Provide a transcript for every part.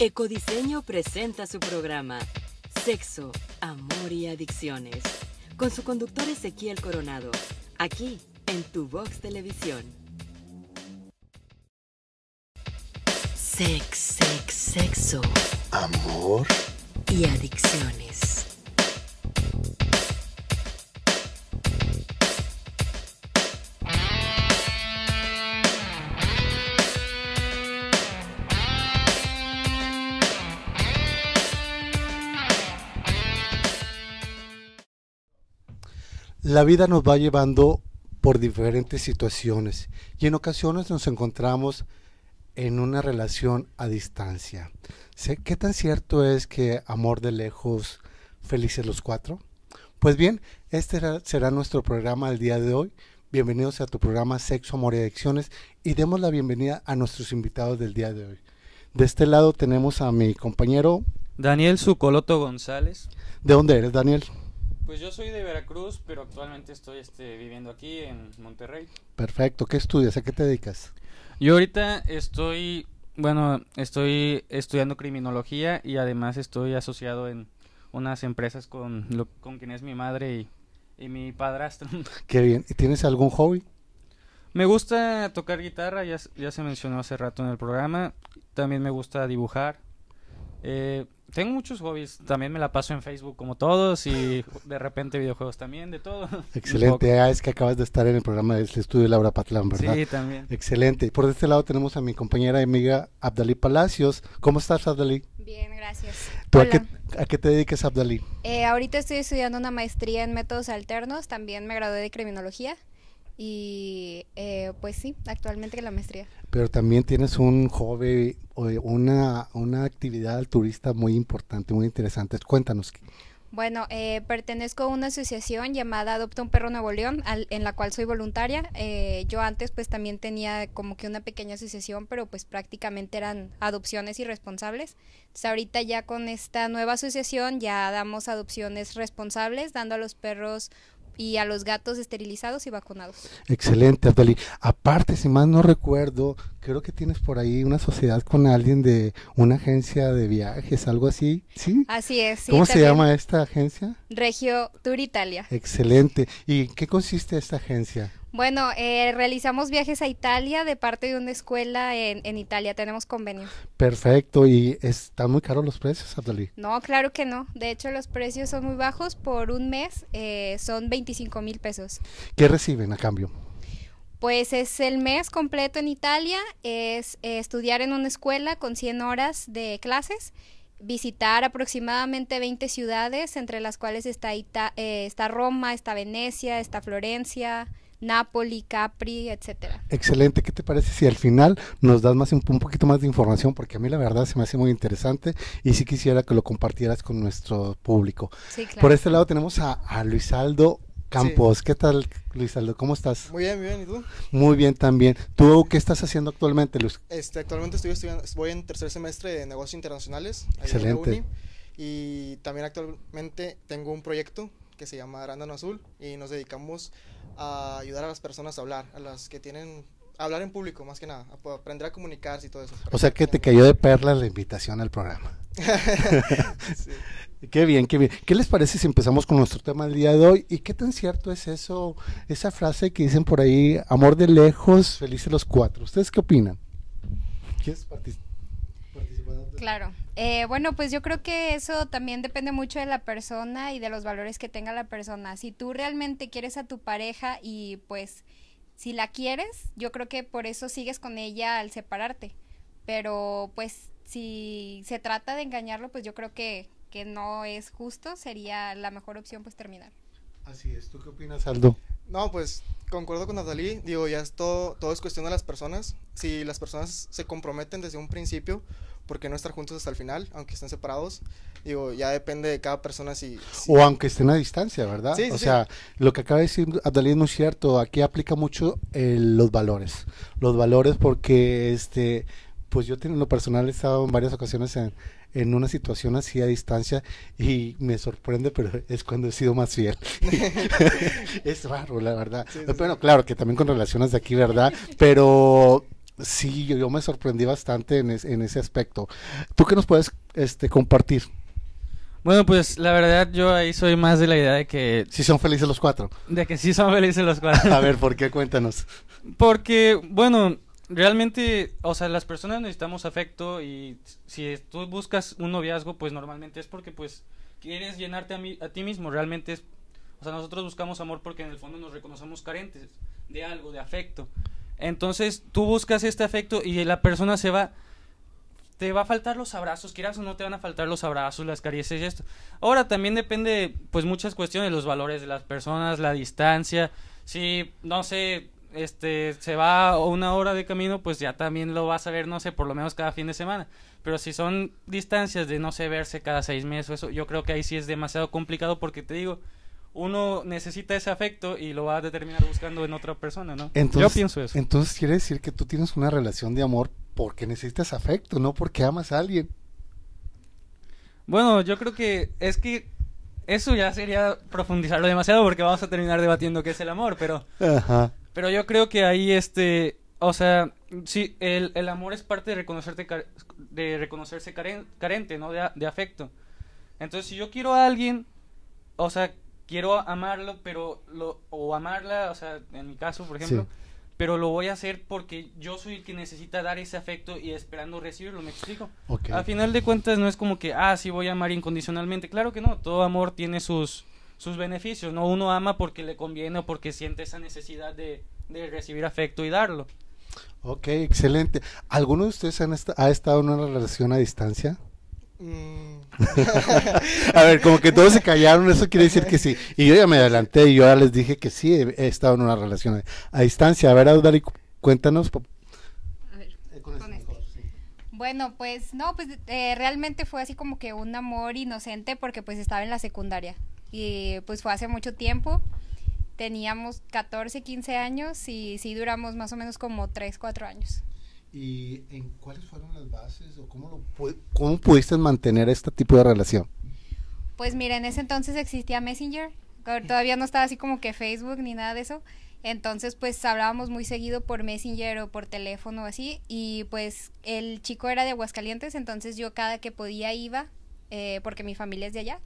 Ecodiseño presenta su programa Sexo, Amor y Adicciones con su conductor Ezequiel Coronado, aquí en Tu Vox Televisión. Sex, sex, sexo, Amor. y adicciones. La vida nos va llevando por diferentes situaciones y en ocasiones nos encontramos en una relación a distancia. Sé- ¿Qué tan cierto es que amor de lejos, felices los cuatro? Pues bien, este será nuestro programa del día de hoy. Bienvenidos a tu programa Sexo, Amor y Adicciones y demos la bienvenida a nuestros invitados del día de hoy. De este lado tenemos a mi compañero. Daniel Sucoloto González. ¿De dónde eres, Daniel? Pues yo soy de Veracruz, pero actualmente estoy este, viviendo aquí en Monterrey. Perfecto. ¿Qué estudias? ¿A qué te dedicas? Yo ahorita estoy, bueno, estoy estudiando criminología y además estoy asociado en unas empresas con, lo, con quien es mi madre y, y mi padrastro. Qué bien. ¿Y tienes algún hobby? me gusta tocar guitarra, ya, ya se mencionó hace rato en el programa. También me gusta dibujar. Eh, tengo muchos hobbies. También me la paso en Facebook como todos y de repente videojuegos también, de todo. Excelente. Ah, es que acabas de estar en el programa del estudio Laura Patlán. ¿verdad? Sí, también. Excelente. Por este lado tenemos a mi compañera y amiga Abdalí Palacios. ¿Cómo estás, Abdalí? Bien, gracias. ¿Tú a Hola. qué, a qué te dedicas, Abdalí? Eh, ahorita estoy estudiando una maestría en métodos alternos, también me gradué de criminología y eh, pues sí, actualmente en la maestría. Pero también tienes un hobby, o una, una actividad turista muy importante, muy interesante. Cuéntanos. Bueno, eh, pertenezco a una asociación llamada Adopta un Perro Nuevo León, al- en la cual soy voluntaria. Eh, yo antes pues también tenía como que una pequeña asociación, pero pues prácticamente eran adopciones irresponsables. Entonces ahorita ya con esta nueva asociación ya damos adopciones responsables, dando a los perros y a los gatos esterilizados y vacunados. Excelente, Abdalí. Aparte, si más no recuerdo, creo que tienes por ahí una sociedad con alguien de una agencia de viajes, algo así. ¿Sí? Así es. sí, ¿Cómo se llama esta agencia? Regio Tour Italia. Excelente. ¿Y en qué consiste esta agencia? Bueno, eh, realizamos viajes a Italia de parte de una escuela en, en Italia. Tenemos convenio. Perfecto. ¿Y están muy caros los precios, Abdalí? No, claro que no. De hecho, los precios son muy bajos. Por un mes eh, son 25 mil pesos. ¿Qué reciben a cambio? Pues es el mes completo en Italia. Es eh, estudiar en una escuela con 100 horas de clases. Visitar aproximadamente 20 ciudades, entre las cuales está, Ita- eh, está Roma, está Venecia, está Florencia, Nápoli, Capri, etcétera. Excelente. ¿Qué te parece si al final nos das más un, un poquito más de información? Porque a mí la verdad se me hace muy interesante y sí quisiera que lo compartieras con nuestro público. Sí, claro. Por este lado tenemos a, a Luisaldo Campos. ¿Qué tal, Luisaldo? ¿Cómo estás? Muy bien, muy bien, ¿y tú? Muy bien también. ¿Tú qué estás haciendo actualmente, Luis? Este, actualmente estoy estudiando, voy en tercer semestre de negocios internacionales. en la Excelente. uni, y también actualmente tengo un proyecto que se llama Arándano Azul y nos dedicamos a ayudar a las personas a hablar, a las que tienen, a hablar en público más que nada, a aprender a comunicarse y todo eso. O sea que te cayó de perla la invitación al programa. Sí. Qué bien, qué bien. ¿Qué les parece si empezamos con nuestro tema del día de hoy? ¿Y qué tan cierto es eso, esa frase que dicen por ahí, amor de lejos, felices los cuatro? ¿Ustedes qué opinan? ¿Quieres partic- participar? Claro. Eh, bueno, pues yo creo que eso también depende mucho de la persona y de los valores que tenga la persona. Si tú realmente quieres a tu pareja y pues si la quieres, yo creo que por eso sigues con ella al separarte. Pero pues si se trata de engañarlo, pues yo creo que, que no es justo, sería la mejor opción pues terminar. Así es. ¿Tú qué opinas, Aldo? No, pues concuerdo con Natalie, digo, ya es todo, todo es cuestión de las personas. Si las personas se comprometen desde un principio, ¿por qué no estar juntos hasta el final, aunque estén separados? Digo, ya depende de cada persona si... si- O aunque estén a distancia, ¿verdad? Sí, o sí. sea, lo que acaba de decir Abdalí es muy cierto. Aquí aplica mucho eh, los valores. Los valores porque, este, pues yo en lo personal he estado en varias ocasiones en, en una situación así a distancia y me sorprende, pero es cuando he sido más fiel. es raro, la verdad. Sí, sí, Bueno, claro que también con relaciones de aquí, ¿verdad? Pero Sí, yo, yo me sorprendí bastante en, es- en ese aspecto. ¿Tú qué nos puedes este, compartir? Bueno, pues la verdad yo ahí soy más de la idea de que, Si son felices los cuatro. de que sí son felices los cuatro. A ver, ¿por qué? Cuéntanos. Porque, bueno, realmente, o sea, las personas necesitamos afecto y si tú buscas un noviazgo, pues normalmente es porque, pues, quieres llenarte a, mí- a ti mismo. Realmente es, o sea, nosotros buscamos amor porque en el fondo nos reconocemos carentes de algo, de afecto. Entonces, tú buscas este afecto y la persona se va, te va a faltar los abrazos, quieras o no te van a faltar los abrazos, las caricias y esto. Ahora también depende, pues muchas cuestiones, los valores de las personas, la distancia. Si, no sé, este, se va una hora de camino, pues ya también lo vas a ver, no sé, por lo menos cada fin de semana. Pero si son distancias de, no sé, verse cada seis meses, eso, yo creo que ahí sí es demasiado complicado porque te digo, uno necesita ese afecto y lo va a determinar buscando en otra persona, ¿no? Entonces, yo pienso eso. Entonces quiere decir que tú tienes una relación de amor porque necesitas afecto, no porque amas a alguien. Bueno, yo creo que es que eso ya sería profundizarlo demasiado porque vamos a terminar debatiendo qué es el amor, pero Ajá. pero yo creo que ahí este, o sea, sí, el, el amor es parte de reconocerte de reconocerse caren- carente, ¿no? De, de afecto. Entonces, si yo quiero a alguien, o sea, quiero amarlo, pero lo o amarla, o sea, en mi caso, por ejemplo, Sí. pero lo voy a hacer porque yo soy el que necesita dar ese afecto y esperando recibirlo, ¿me explico? Ok. A final de cuentas no es como que, ah, sí voy a amar incondicionalmente. Claro que no, todo amor tiene sus, sus beneficios, ¿no? Uno ama porque le conviene o porque siente esa necesidad de, de recibir afecto y darlo. Ok, excelente. ¿Alguno de ustedes han esta- ha estado en una relación a distancia? Mm, A ver, como que todos se callaron, eso quiere decir que sí. Y yo ya me adelanté y yo ya les dije que sí, he, he estado en una relación a, distancia. A ver, Audari, cu- cuéntanos. po- A ver. Eh, con Con este este. sí. Bueno, pues no, pues eh, realmente fue así como que un amor inocente porque pues estaba en la secundaria y pues fue hace mucho tiempo. Teníamos 14, 15 años y sí duramos más o menos como 3, 4 años. ¿Y en cuáles fueron las bases o cómo, lo cómo pudiste mantener este tipo de relación? Pues mira, en ese entonces existía Messenger, todavía no estaba así como que Facebook ni nada de eso. Entonces, pues hablábamos muy seguido por Messenger o por teléfono así. Y pues el chico era de Aguascalientes, entonces yo cada que podía iba, eh, porque mi familia es de allá.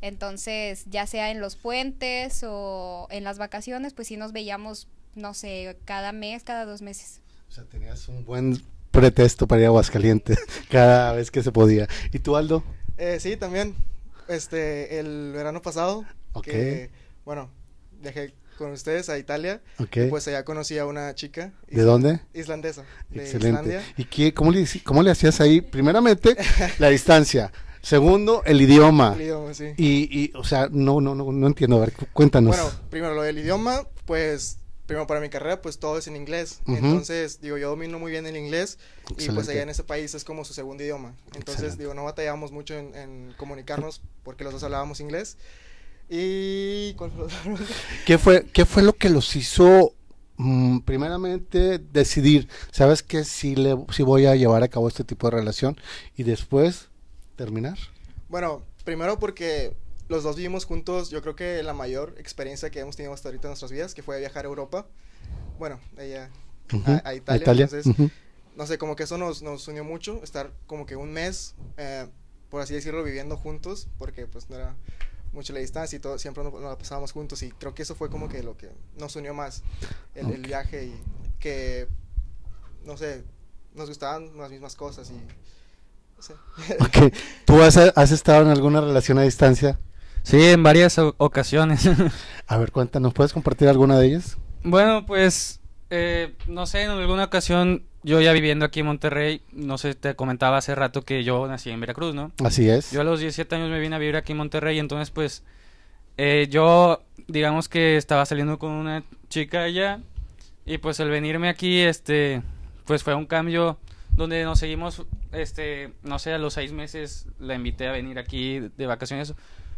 Entonces, ya sea en los puentes o en las vacaciones, pues sí nos veíamos, no sé, cada mes, cada dos meses. O sea, tenías un buen pretexto para ir a Aguascalientes cada vez que se podía. ¿Y tú, Aldo? eh, sí, también. Este, el verano pasado, Ok. que, bueno, viajé con ustedes a Italia. Ok. Y pues allá conocí a una chica. ¿De dónde? Islandesa. De Excelente. Islandia. ¿Y qué, cómo, le, cómo le hacías ahí? Primeramente, la distancia. Segundo, el idioma. El idioma, sí. Y, y, o sea, no, no, no, no entiendo. A ver, cu- cuéntanos. Bueno, primero lo del idioma, pues, primero para mi carrera, pues todo es en inglés. Entonces, digo, yo domino muy bien el inglés y pues allá en ese país es como su segundo idioma. Entonces, Excelente. digo, no batallamos mucho en, en comunicarnos porque los dos hablábamos inglés. Y... ¿Qué fue, ¿Qué fue lo que los hizo, mm, primeramente, decidir, sabes que si, le, si voy a llevar a cabo este tipo de relación y después terminar? Bueno, primero porque los dos vivimos juntos, yo creo que la mayor experiencia que hemos tenido hasta ahorita en nuestras vidas, que fue viajar a Europa. Bueno, ella a, a Italia. entonces, no sé, como que eso nos, nos unió mucho, estar como que un mes, eh, por así decirlo, viviendo juntos, porque pues no era mucho la distancia y todo, siempre nos, nos la pasábamos juntos y creo que eso fue como que lo que nos unió más, el, viaje y que, no sé, nos gustaban las mismas cosas y... no sé. Ok. ¿Tú has, has estado en alguna relación a distancia? Sí, en varias ocasiones. A ver, cuéntanos, ¿puedes compartir alguna de ellas? bueno, pues, eh, no sé, en alguna ocasión, yo ya viviendo aquí en Monterrey, no sé, te comentaba hace rato que yo nací en Veracruz, ¿no? Así es. Yo a los 17 años me vine a vivir aquí en Monterrey, entonces pues eh, yo digamos que estaba saliendo con una chica allá y pues el venirme aquí este pues fue un cambio donde nos seguimos este no sé a los seis meses la invité a venir aquí de vacaciones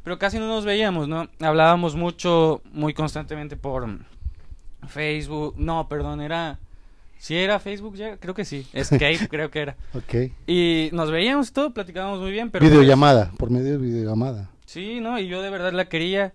pero casi no nos veíamos no hablábamos mucho muy constantemente por Facebook no perdón era si era Facebook ya creo que sí Skype creo que era Ok. y nos veíamos y todo platicábamos muy bien pero pues, videollamada, por medio de videollamada. Sí, no, y yo de verdad la quería.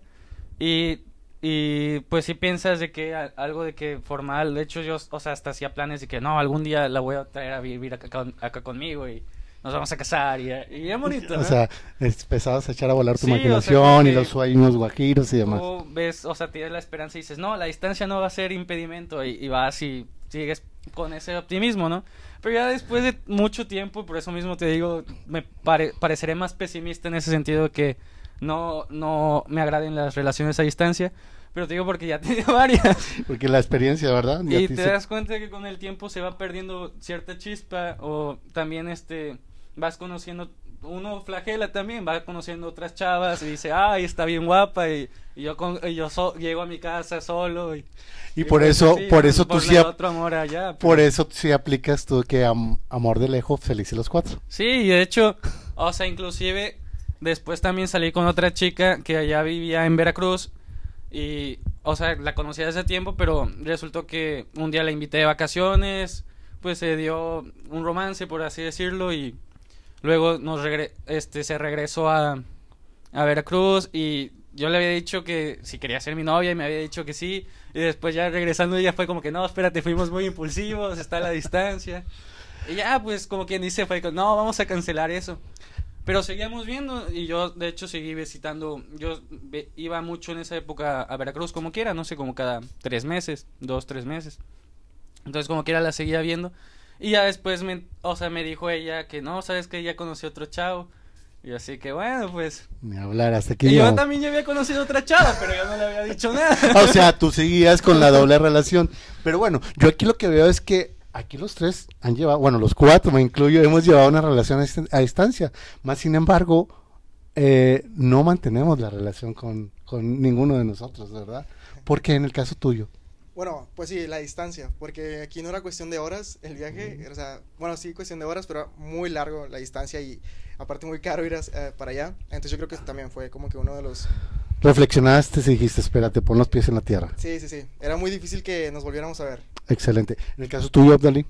Y y pues si piensas de que a- algo de que formal, de hecho yo, o sea, hasta hacía planes de que no, algún día la voy a traer a vivir acá, acá conmigo y nos vamos a casar y, y es bonito, O ¿no? sea, empezabas a echar a volar tu Sí, o sea, imaginación y los sueños guajiros y demás. Tú ves, o sea, tienes la esperanza y dices, no, la distancia no va a ser impedimento y, y vas y sigues con ese optimismo, ¿no? Pero ya después de mucho tiempo, por eso mismo te digo, me pare- pareceré más pesimista en ese sentido que no, no me agraden las relaciones a distancia, pero te digo porque ya tenido varias. Porque la experiencia, ¿verdad? Ya Y te te das cuenta que con el tiempo se va perdiendo cierta chispa o también este vas conociendo uno flagela también, va conociendo otras chavas y dice, ay, está bien guapa y, y yo con- y yo so- llego a mi casa solo y, Y por pues, eso, sí, por eso tú por sí, otro amor allá. por pero- eso sí aplicas tú que am- amor de lejos, felices los cuatro. Sí, y de hecho, o sea, inclusive después también salí con otra chica que allá vivía en Veracruz y, o sea, la conocía desde tiempo, pero resultó que un día la invité de vacaciones, pues se dio un romance, por así decirlo, y luego nos regre este, se regresó a, a Veracruz y yo le había dicho que si quería ser mi novia y me había dicho que sí, y después ya regresando ella fue como que no, espérate, fuimos muy impulsivos, está a la distancia. Y ya, pues, como quien dice, fue como, no, vamos a cancelar eso. Pero seguíamos viendo y yo, de hecho, seguí visitando. Yo iba mucho en esa época a Veracruz, como quiera, no sé, como cada tres meses, dos, tres meses. Entonces, como quiera, la seguía viendo. Y ya después, me, o sea, me dijo ella que no, sabes que ella conoció otro chavo. Y así que, bueno, pues. Ni hablar hasta aquí. Y yo llegamos. también ya había conocido otra chava, pero yo no le había dicho nada. O sea, tú seguías con la doble relación. Pero bueno, yo aquí lo que veo es que aquí los tres han llevado, bueno, los cuatro, me incluyo, hemos llevado una relación a, a distancia. Más sin embargo, eh, no mantenemos la relación con, con ninguno de nosotros, ¿verdad? Porque en el caso tuyo. Bueno, pues sí, la distancia, porque aquí no era cuestión de horas el viaje, o sea, bueno, sí, cuestión de horas, pero muy largo la distancia y aparte muy caro ir a- eh, para allá. Entonces yo creo que también fue como que uno de los... Reflexionaste y dijiste, espérate, pon los pies en la tierra. Sí, sí, sí, era muy difícil que nos volviéramos a ver. Excelente. En el caso tuyo, Abdali.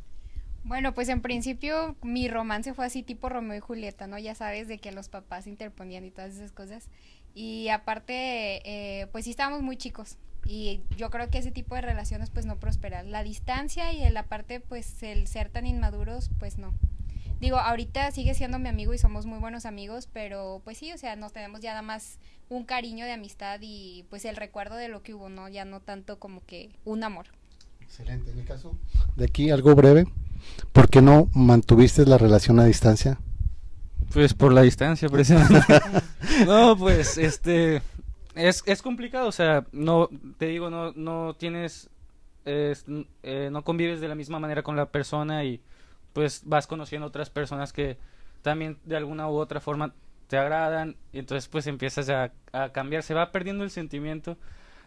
Bueno, pues en principio mi romance fue así tipo Romeo y Julieta, ¿no? Ya sabes de que los papás interponían y todas esas cosas. Y aparte, eh, pues sí estábamos muy chicos. Y yo creo que ese tipo de relaciones pues no prosperan. La distancia y el aparte pues el ser tan inmaduros pues no. Digo, ahorita sigue siendo mi amigo y somos muy buenos amigos, pero pues sí, o sea, nos tenemos ya nada más un cariño de amistad y pues el recuerdo de lo que hubo, ¿no? Ya no tanto como que un amor. Excelente. En el caso de aquí, algo breve. ¿Por qué no mantuviste la relación a distancia? Pues por la distancia, precisamente. no, pues, este, es, es complicado, o sea, no, te digo, no, no tienes, es, eh, no convives de la misma manera con la persona y pues vas conociendo otras personas que también de alguna u otra forma te agradan y entonces pues empiezas a, a cambiar, se va perdiendo el sentimiento.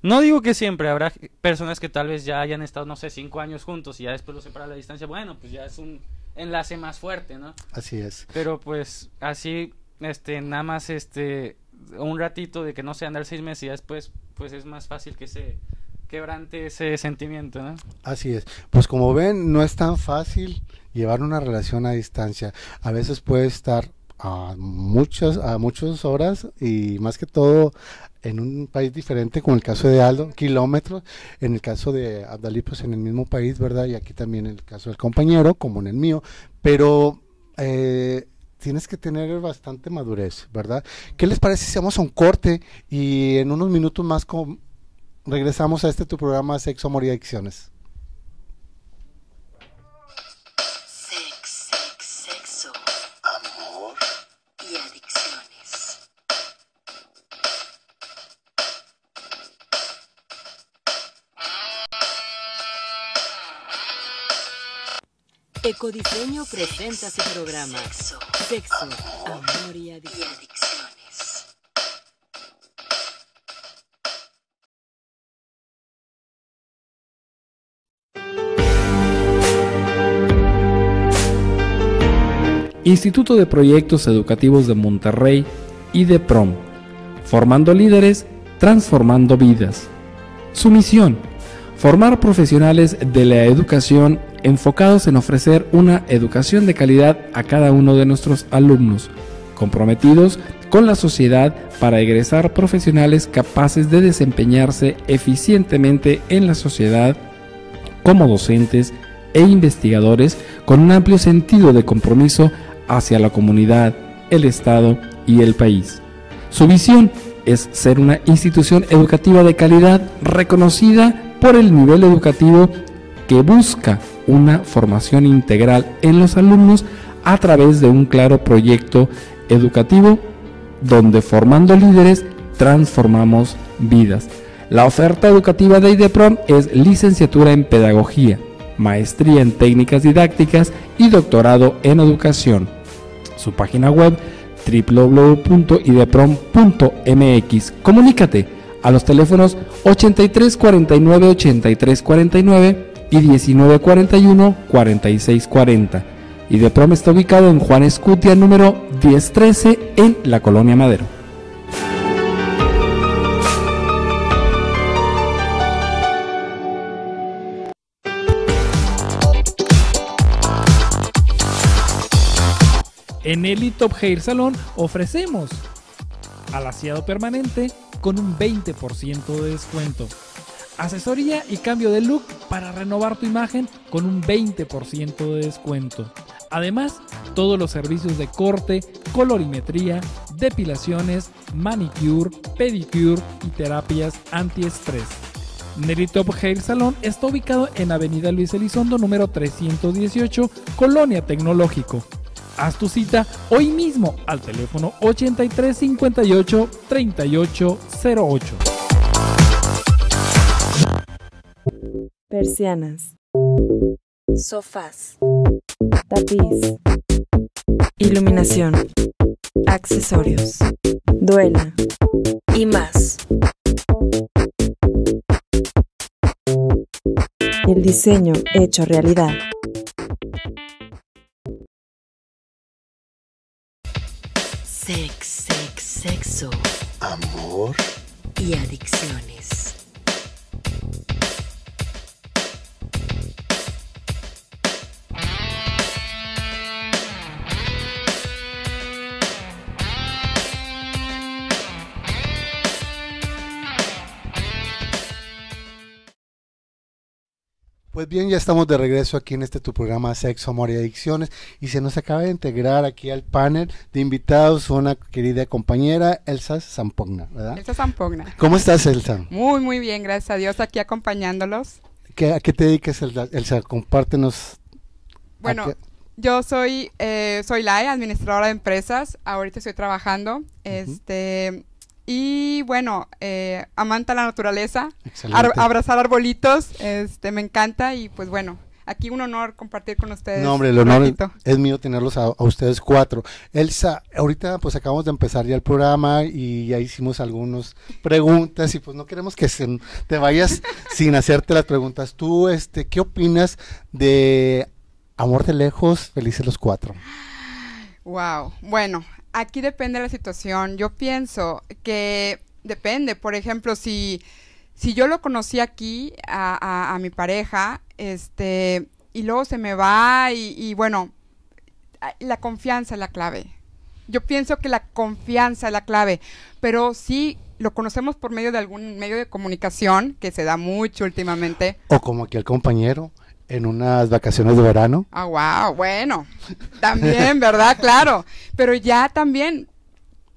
No digo que siempre, habrá personas que tal vez ya hayan estado, no sé, cinco años juntos y ya después los separa la distancia, bueno, pues ya es un enlace más fuerte, ¿no? Así es. Pero pues así, este, nada más, este, un ratito de que no sé, andar seis meses y después, pues es más fácil que se quebrante ese sentimiento, ¿no? Así es. Pues como ven, no es tan fácil llevar una relación a distancia. A veces puede estar a muchas, a muchas horas y más que todo en un país diferente, como el caso de Aldo, kilómetros, en el caso de Abdalí, pues en el mismo país, ¿verdad? Y aquí también en el caso del compañero, como en el mío, pero eh, tienes que tener bastante madurez, ¿verdad? ¿Qué les parece si hacemos un corte y en unos minutos más regresamos a este tu programa Sexo, Amor y Adicciones? Presenta su programa Sexo, Amor y Adicciones. Instituto de Proyectos Educativos de Monterrey y de PROM, formando líderes, transformando vidas. Su misión, formar profesionales de la educación enfocados en ofrecer una educación de calidad a cada uno de nuestros alumnos, comprometidos con la sociedad para egresar profesionales capaces de desempeñarse eficientemente en la sociedad como docentes e investigadores con un amplio sentido de compromiso hacia la comunidad, el Estado y el país. Su visión es ser una institución educativa de calidad reconocida por el nivel educativo que busca una formación integral en los alumnos a través de un claro proyecto educativo donde formando líderes transformamos vidas. La oferta educativa de IDEPROM es licenciatura en pedagogía, maestría en técnicas didácticas y doctorado en educación. Su página web www.ideprom.mx. Comunícate a los teléfonos 83 49 83 49 y 19 41 46 40. Ideprom está ubicado en Juan Escutia número 1013 en la Colonia Madero. En Elite Hair Salon ofrecemos alaciado permanente con un 20% de descuento. Asesoría y cambio de look para renovar tu imagen con un 20% de descuento. Además, todos los servicios de corte, colorimetría, depilaciones, manicure, pedicure y terapias antiestrés. Nelly Top Hair Salon está ubicado en Avenida Luis Elizondo número 318, Colonia Tecnológico. Haz tu cita hoy mismo al teléfono 83 58 38 08. Persianas. Sofás. Tapiz. Iluminación. Accesorios. Duela. Y más. El diseño hecho realidad. Sex, sex, sexo Amor. y adicciones. Pues bien, ya estamos de regreso aquí en este tu programa Sexo, Amor y Adicciones y se nos acaba de integrar aquí al panel de invitados una querida compañera, Elsa Zampogna, ¿verdad? Elsa Zampogna. ¿Cómo estás, Elsa? Muy, muy bien, gracias a Dios, aquí acompañándolos. ¿Qué, ¿A qué te dedicas, Elsa? Elsa? Compártenos. Bueno, yo soy, eh, soy Lai, administradora de empresas, ahorita estoy trabajando, este, y bueno, eh, amante a la naturaleza, ar- abrazar arbolitos, este, me encanta, y pues bueno, aquí un honor compartir con ustedes. No, hombre, el honor ratito. es mío tenerlos a, a ustedes cuatro. Elsa, ahorita pues acabamos de empezar ya el programa y ya hicimos algunas preguntas y pues no queremos que se- te vayas sin hacerte las preguntas. Tú, este, ¿qué opinas de Amor de Lejos, Felices los Cuatro? Wow. Bueno, aquí depende de la situación. Yo pienso que depende. Por ejemplo, si, si yo lo conocí aquí a, a- mi pareja, este, y luego se me va y, bueno, la confianza es la clave. Yo pienso que la confianza es la clave, pero sí lo conocemos por medio de algún medio de comunicación que se da mucho últimamente. O como aquí el compañero en unas vacaciones de verano. Ah, wow, bueno, también, ¿verdad? Claro, pero ya también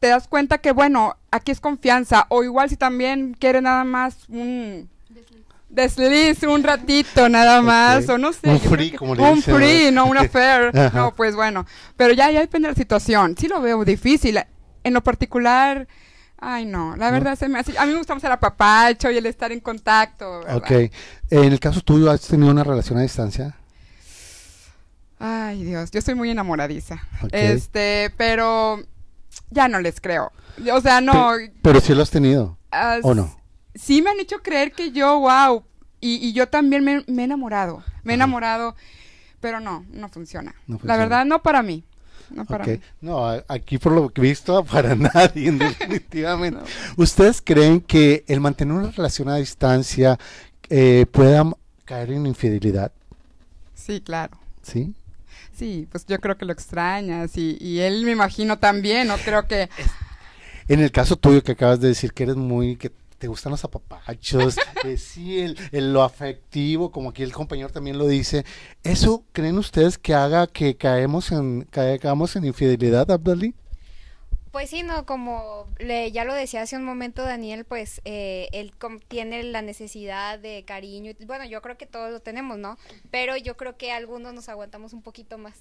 te das cuenta que, bueno, aquí es confianza, o igual si también quiere nada más un desliz, un ratito nada más, o no sé. Un free, como le Un free, no un affair, Ajá. no, pues bueno, pero ya, ya depende de la situación, sí lo veo difícil, en lo particular... Ay, no, la ¿No? verdad se me hace... A mí me gusta más el apapacho y el estar en contacto, ¿verdad? Ok. En el caso tuyo, ¿has tenido una relación a distancia? Ay, Dios, yo soy muy enamoradiza. Este, pero ya no les creo. O sea, no. Pero sí lo has tenido, ¿o no? Sí me han hecho creer que yo, wow. Y, y yo también me, me he enamorado. Me he enamorado. Pero no, no funciona. No La verdad, no para mí. No para mí. No, aquí por lo que he visto, para nadie, definitivamente. ¿Ustedes creen que el mantener una relación a distancia eh, pueda m- caer en infidelidad? Sí, claro. ¿Sí? Sí, pues yo creo que lo extrañas. Y, y él me imagino también. No creo que. En el caso tuyo que acabas de decir que eres muy, que te gustan los apapachos, eh, sí, el, el- lo afectivo, como aquí el compañero también lo dice. ¿Eso creen ustedes que haga que caemos en, caigamos en infidelidad, Abdali? Pues sí, no, como le, ya lo decía hace un momento Daniel, pues eh, él com- tiene la necesidad de cariño. Bueno, yo creo que todos lo tenemos, ¿no? Pero yo creo que algunos nos aguantamos un poquito más.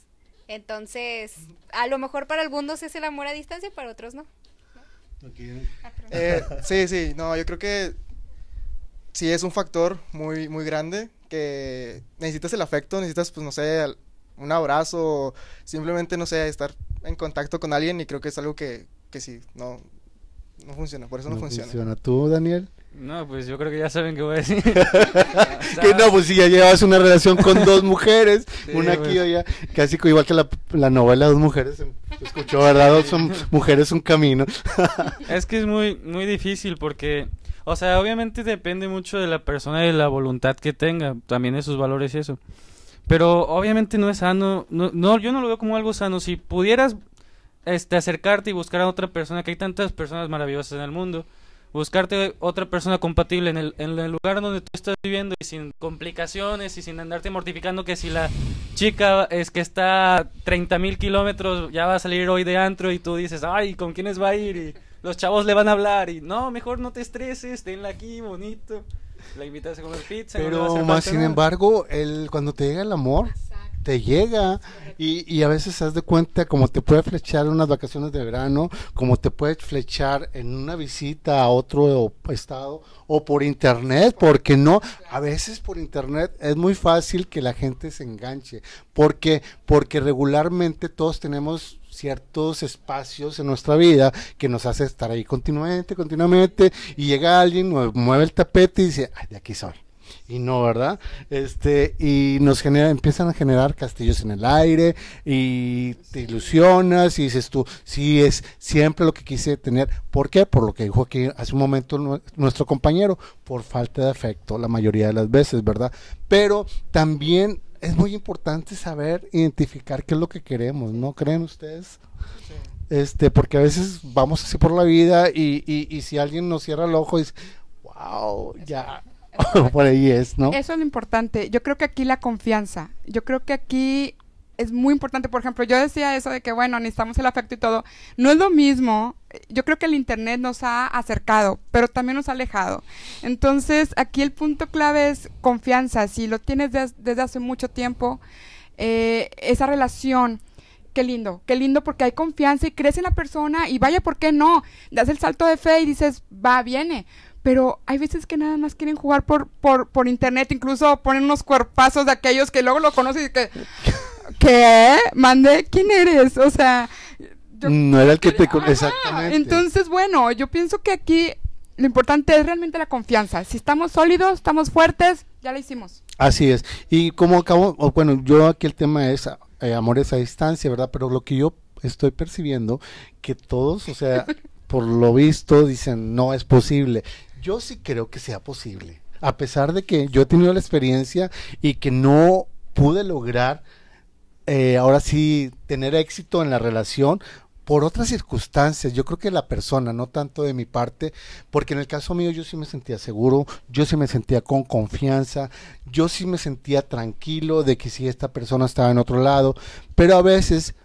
Entonces, a lo mejor para algunos es el amor a distancia, para otros no. Eh, sí, sí, no, yo creo que sí es un factor muy, muy grande que necesitas el afecto, necesitas, pues, no sé, un abrazo, simplemente, no sé, estar en contacto con alguien y creo que es algo que, que sí, no, no funciona, por eso no, funciona. ¿Tú, Daniel? No, pues yo creo que ya saben qué voy a decir. Que no, pues si ya llevas una relación con dos mujeres, Sí, una aquí pues. o allá, casi igual que la, la novela Dos Mujeres, se escuchó, ¿verdad? Dos son mujeres, un camino. Es que es muy, muy difícil porque, o sea, obviamente depende mucho de la persona y de la voluntad que tenga, también de sus valores y eso. Pero obviamente no es sano, no, no, yo no lo veo como algo sano. Si pudieras este, acercarte y buscar a otra persona, que hay tantas personas maravillosas en el mundo, buscarte otra persona compatible en el, en el lugar donde tú estás viviendo y sin complicaciones y sin andarte mortificando que si la chica es que está a 30 mil kilómetros ya va a salir hoy de antro y tú dices, ay, ¿con quiénes va a ir? Y los chavos le van a hablar y no, mejor no te estreses, tenla aquí, bonito. La invitas a comer pizza. Pero más sin embargo, el, cuando te llega el amor, te llega. Y, y a veces haz de cuenta como te puede flechar en unas vacaciones de verano, como te puede flechar en una visita a otro estado o por internet, porque no, a veces por internet es muy fácil que la gente se enganche, porque porque regularmente todos tenemos ciertos espacios en nuestra vida que nos hace estar ahí continuamente, continuamente, y llega alguien, mue- mueve el tapete y dice, ay, de aquí soy. Y no, ¿verdad? Este, y nos genera, empiezan a generar castillos en el aire, y te ilusionas, y dices tú, sí, es siempre lo que quise tener. ¿Por qué? Por lo que dijo aquí hace un momento nue- nuestro compañero, por falta de afecto, la mayoría de las veces, ¿verdad? Pero también es muy importante saber identificar qué es lo que queremos, ¿no creen ustedes? Este, porque a veces vamos así por la vida y, y, y si alguien nos cierra el ojo y dice, wow, ya, por ahí es, ¿no? Eso es lo importante. Yo creo que aquí la confianza. Yo creo que aquí es muy importante. Por ejemplo, yo decía eso de que, bueno, necesitamos el afecto y todo. No es lo mismo. Yo creo que el Internet nos ha acercado, pero también nos ha alejado. Entonces, aquí el punto clave es confianza. Si lo tienes des- desde hace mucho tiempo, eh, esa relación. Qué lindo, qué lindo porque hay confianza y crees en la persona y vaya, ¿por qué no? Das el salto de fe y dices, va, viene. Pero hay veces que nada más quieren jugar por, por, por internet, incluso ponen unos cuerpazos de aquellos que luego lo conoces y que, ¿qué? Mande, ¿quién eres? O sea, yo- no era el que te... Ajá. Exactamente. Entonces, bueno, yo pienso que aquí lo importante es realmente la confianza. Si estamos sólidos, estamos fuertes, ya lo hicimos. Así es. Y como acabo, bueno, yo aquí el tema es eh, amores a distancia, ¿verdad? Pero lo que yo estoy percibiendo, que todos, o sea, por lo visto, dicen, no es posible. Yo sí creo que sea posible. A pesar de que yo he tenido la experiencia y que no pude lograr, eh, ahora sí, tener éxito en la relación por otras circunstancias. Yo creo que la persona, no tanto de mi parte, porque en el caso mío yo sí me sentía seguro, yo sí me sentía con confianza, yo sí me sentía tranquilo de que si esta persona estaba en otro lado, pero a veces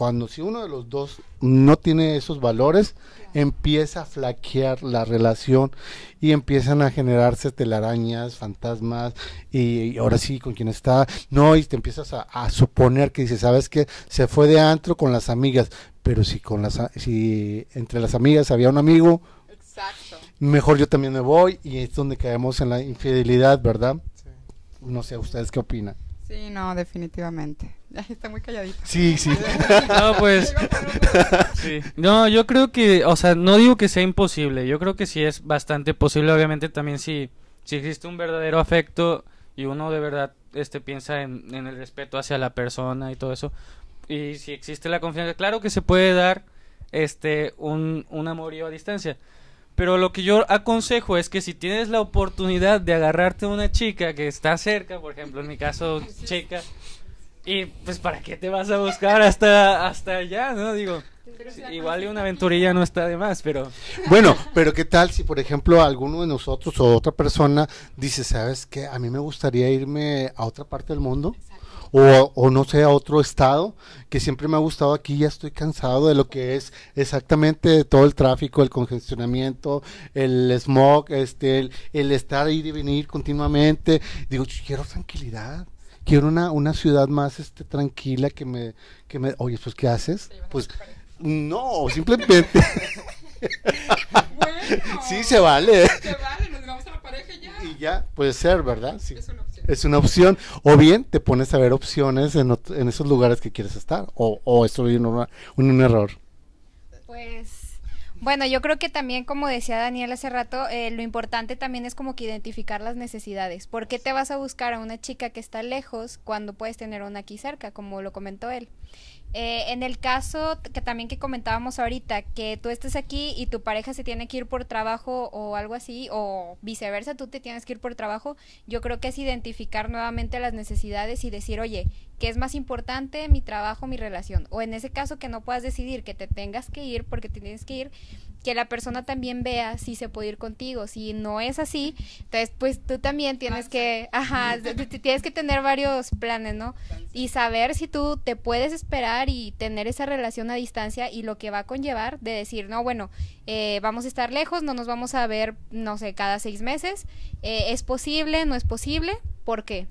cuando si uno de los dos no tiene esos valores, empieza a flaquear la relación y empiezan a generarse telarañas, fantasmas y, y ahora sí con quién está, no, y te empiezas a, a suponer que dices, sabes que se fue de antro con las amigas, pero si con las si entre las amigas había un amigo, Exacto. mejor yo también me voy y es donde caemos en la infidelidad, ¿verdad? Sí. No sé, ¿ustedes qué opinan? Sí, no, definitivamente. Ya está muy calladito. Sí, sí. No, pues. sí. No, yo creo que, o sea, no digo que sea imposible. Yo creo que sí es bastante posible. Obviamente también si, si existe un verdadero afecto y uno de verdad este piensa en, en el respeto hacia la persona y todo eso. Y si existe la confianza, claro que se puede dar este un, un amorío a distancia. Pero lo que yo aconsejo es que si tienes la oportunidad de agarrarte a una chica que está cerca, por ejemplo, en mi caso, chica, y pues para qué te vas a buscar hasta hasta allá, ¿no? Digo, igual una aventurilla no está de más, pero... Bueno, pero ¿qué tal si, por ejemplo, alguno de nosotros o otra persona dice, ¿sabes qué? A mí me gustaría irme a otra parte del mundo. O, o, no sé, a otro estado, que siempre me ha gustado aquí, ya estoy cansado de lo que es exactamente todo el tráfico, el congestionamiento, el smog, este, el, el estar ir y venir continuamente. Digo, quiero tranquilidad, quiero una, una ciudad más este, tranquila que me, que me, oye, pues, ¿qué haces? Pues, no, simplemente... Bueno, sí, se vale. Se vale, nos vamos a la pareja y ya. Y ya, puede ser, ¿verdad? Sí. Es una opción. O bien te pones a ver opciones en, esos lugares que quieres estar. O, o esto es un, un error. Pues bueno, yo creo que también, como decía Daniel hace rato, eh, lo importante también es como que identificar las necesidades. ¿Por qué te vas a buscar a una chica que está lejos cuando puedes tener una aquí cerca, como lo comentó él? Eh, en el caso que también que comentábamos ahorita, que tú estés aquí y tu pareja se tiene que ir por trabajo o algo así, o viceversa, tú te tienes que ir por trabajo, yo creo que es identificar nuevamente las necesidades y decir, oye, ¿qué es más importante, mi trabajo, mi relación? O en ese caso que no puedas decidir que te tengas que ir porque tienes que ir, que la persona también vea si se puede ir contigo. Si no es así, entonces pues tú también tienes que, ajá, tienes que tener varios planes, ¿no? Y saber si tú te puedes esperar y tener esa relación a distancia y lo que va a conllevar de decir, no, bueno, eh, vamos a estar lejos, no nos vamos a ver, no sé, cada seis meses. Eh, ¿Es posible? ¿No es posible? ¿Por qué?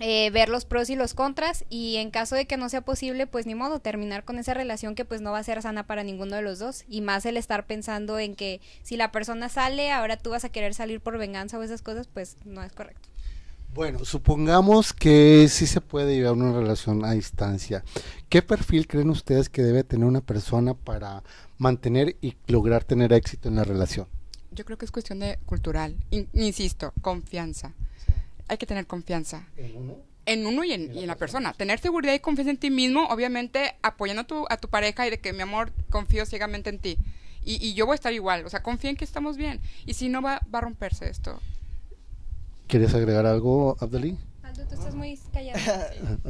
Eh, ver los pros y los contras y en caso de que no sea posible, pues ni modo, terminar con esa relación que pues no va a ser sana para ninguno de los dos y más el estar pensando en que si la persona sale, ahora tú vas a querer salir por venganza o esas cosas, pues no es correcto. Bueno, supongamos que sí se puede llevar una relación a distancia. ¿Qué perfil creen ustedes que debe tener una persona para mantener y lograr tener éxito en la relación? Yo creo que es cuestión de cultural. In- insisto, confianza. Hay que tener confianza. En uno y en, y en la persona. Tener seguridad y confianza en ti mismo, obviamente apoyando a tu, a tu pareja y de que mi amor confío ciegamente en ti. Y, y yo voy a estar igual, o sea, confía en que estamos bien. Y si no, va, va a romperse esto. ¿Quieres agregar algo, Abdali? Aldo, tú estás muy callado.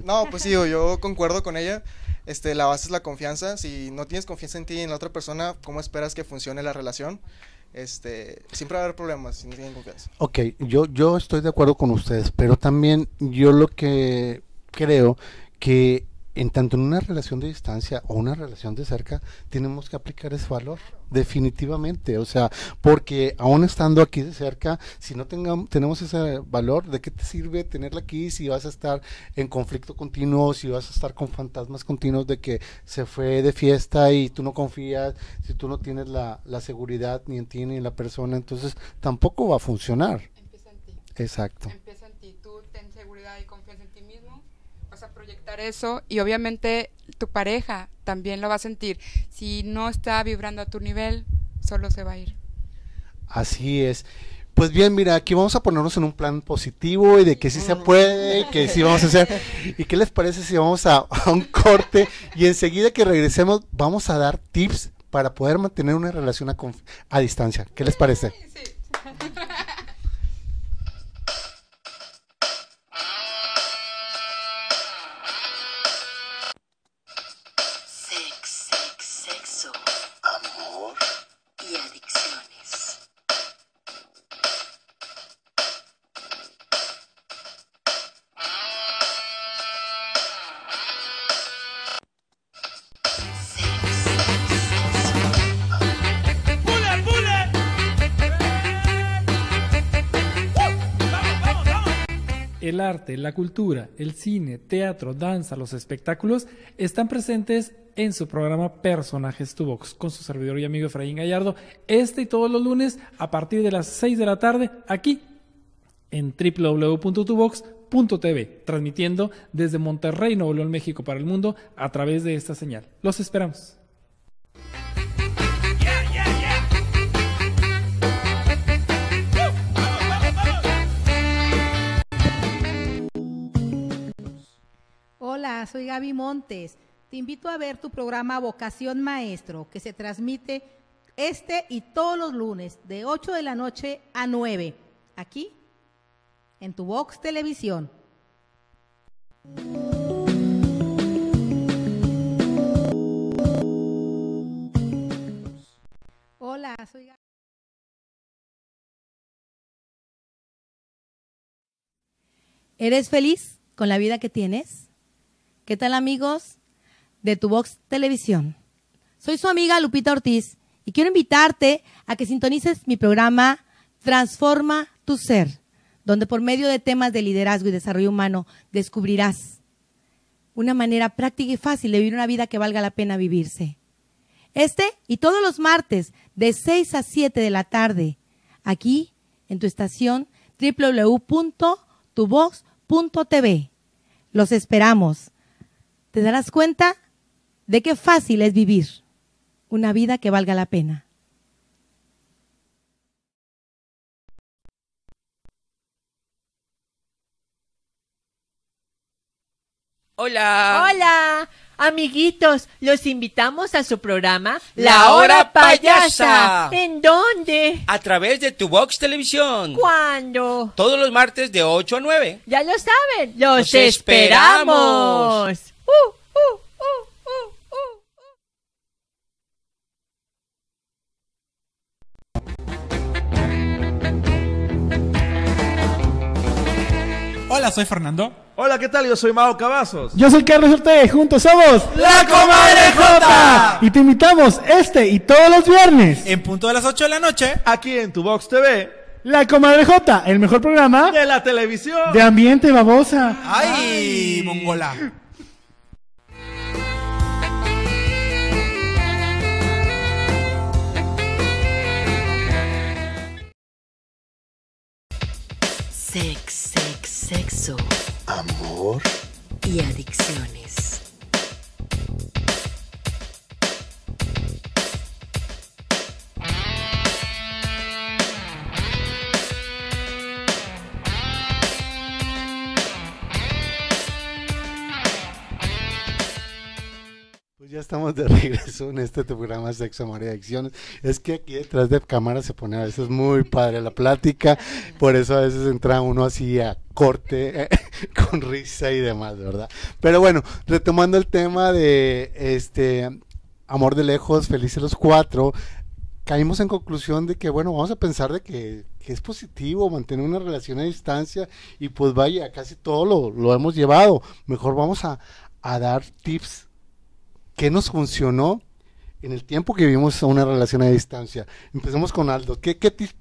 No, pues sí, yo, yo concuerdo con ella. Este, la base es la confianza. Si no tienes confianza en ti y en la otra persona, ¿cómo esperas que funcione la relación? Este, siempre va a haber problemas si no tienen confianza. Ok, yo, yo estoy de acuerdo con ustedes, pero también yo lo que creo que en tanto en una relación de distancia o una relación de cerca, tenemos que aplicar ese valor, definitivamente. O sea, porque aún estando aquí de cerca, si no tengamos, tenemos ese valor, ¿de qué te sirve tenerla aquí si vas a estar en conflicto continuo, si vas a estar con fantasmas continuos de que se fue de fiesta y tú no confías, si tú no tienes la, la seguridad ni en ti ni en la persona, entonces tampoco va a funcionar. Empieza en ti. Exacto. Empieza en ti. Tú ten seguridad y confianza en ti mismo. Vas a proyectar eso y obviamente tu pareja también lo va a sentir. Si no está vibrando a tu nivel, solo se va a ir. Así es. Pues bien, mira, aquí vamos a ponernos en un plan positivo y de que sí se puede, que sí vamos a hacer. ¿Y qué les parece si vamos a, a un corte y enseguida que regresemos vamos a dar tips para poder mantener una relación a, a distancia? ¿Qué les parece? Sex, la cultura, el cine, teatro, danza, los espectáculos están presentes en su programa Personajes Tu Box con su servidor y amigo Efraín Gallardo, este y todos los lunes a partir de las 6 de la tarde aquí en www.tubox.tv, transmitiendo desde Monterrey, Nuevo León, México para el mundo a través de esta señal. Los esperamos. soy Gaby Montes. Te invito a ver tu programa Vocación Maestro, que se transmite este y todos los lunes de 8 de la noche a 9, aquí en tu Vox Televisión. Hola, soy Gaby. ¿Eres feliz con la vida que tienes? ¿Qué tal amigos de Tu Vox Televisión? Soy su amiga Lupita Ortiz y quiero invitarte a que sintonices mi programa Transforma tu Ser, donde por medio de temas de liderazgo y desarrollo humano descubrirás una manera práctica y fácil de vivir una vida que valga la pena vivirse. Este y todos los martes de 6 a 7 de la tarde, aquí en tu estación www.tuvox.tv. Los esperamos. Te darás cuenta de qué fácil es vivir una vida que valga la pena. Hola. Hola, amiguitos, los invitamos a su programa La Hora Payasa. ¿En dónde? A través de tu Vox Televisión. ¿Cuándo? Todos los martes de 8 a 9. Ya lo saben, los, Los esperamos. esperamos. Hola, soy Fernando. Hola, ¿qué tal? Yo soy Mao Cavazos. Yo soy Carlos Ortega y juntos somos ¡La Comadre Jota! Y te invitamos este y todos los viernes En punto de las 8 de la noche. Aquí en tu Vox TV La Comadre J, el mejor programa de la televisión. de ambiente babosa. ¡Ay, mongola! Sex, sex, sexo Amor. y adicciones. Estamos de regreso en este programa Sexo, Amor y Adicciones. Es que aquí detrás de cámara se pone a veces muy padre la plática, por eso a veces entra uno así a corte, con risa y demás, ¿verdad? Pero bueno, retomando el tema de este Amor de Lejos, Felices los Cuatro, caímos en conclusión de que, bueno, vamos a pensar de que, que es positivo mantener una relación a distancia y pues vaya, casi todo lo, lo hemos llevado. Mejor vamos a, a dar tips ¿Qué nos funcionó en el tiempo que vivimos una relación a distancia? Empecemos con Aldo. ¿Qué, qué tips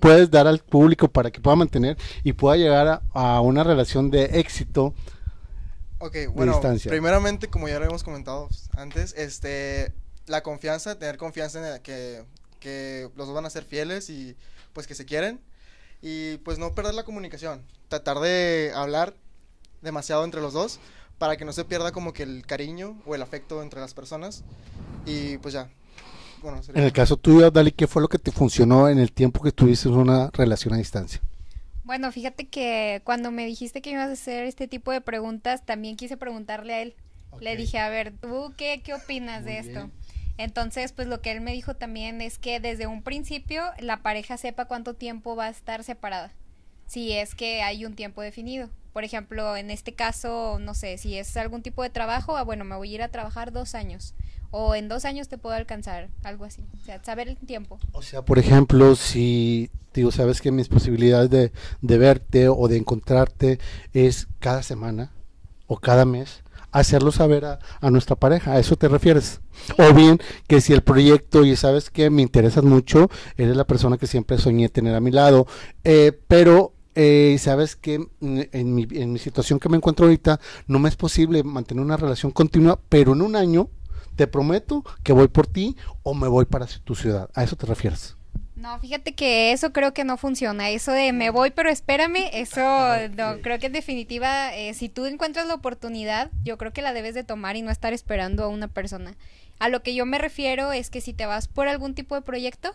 puedes dar al público para que pueda mantener y pueda llegar a, a una relación de éxito Ok, bueno, distancia? primeramente, como ya lo habíamos comentado antes, este, la confianza, tener confianza en que, que los dos van a ser fieles y pues que se quieren. Y pues no perder la comunicación, tratar de hablar demasiado entre los dos para que no se pierda como que el cariño o el afecto entre las personas. Y pues ya. Bueno, sería- En el caso tuyo, Dali, ¿qué fue lo que te funcionó en el tiempo que tuviste una relación a distancia? Bueno, fíjate que cuando me dijiste que ibas a hacer este tipo de preguntas, también quise preguntarle a él. Le dije, a ver, ¿tú qué, qué opinas de esto? Entonces, pues lo que él me dijo también es que desde un principio la pareja sepa cuánto tiempo va a estar separada, si es que hay un tiempo definido. Por ejemplo, en este caso, no sé, si es algún tipo de trabajo, ah, bueno, me voy a ir a trabajar dos años. O en dos años te puedo alcanzar, algo así. O sea, saber el tiempo. O sea, por ejemplo, si digo, sabes que mis posibilidades de, de verte o de encontrarte es cada semana o cada mes, hacerlo saber a, a nuestra pareja, ¿a eso te refieres? O bien que si el proyecto, y sabes que me interesas mucho, eres la persona que siempre soñé tener a mi lado, eh, pero eh, sabes que mm, en mi, en mi situación que me encuentro ahorita no me es posible mantener una relación continua, pero en un año te prometo que voy por ti o me voy para tu ciudad. ¿A eso te refieres? No, fíjate que eso creo que no funciona. Eso de me voy pero espérame, eso no, creo que en definitiva, eh, si tú encuentras la oportunidad, yo creo que la debes de tomar y no estar esperando a una persona. A lo que yo me refiero es que si te vas por algún tipo de proyecto,